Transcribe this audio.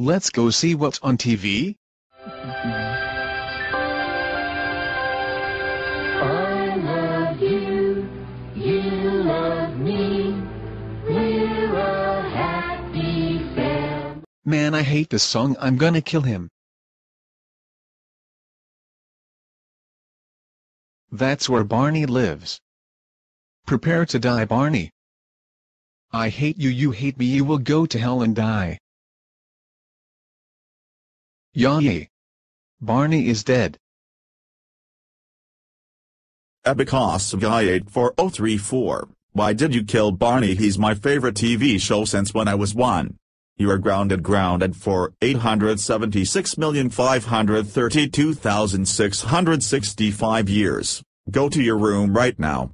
Let's go see what's on TV? I love you, you love me. We're a happy family. Man I hate this song I'm gonna kill him. That's where Barney lives. Prepare to die Barney. I hate you you hate me you will go to hell and die. Yay. Barney is dead. Abacus Guy 84034, why did you kill Barney he's my favorite TV show since when I was one. You are grounded grounded for 876,532,665 years. Go to your room right now.